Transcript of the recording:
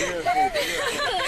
beautiful, beautiful.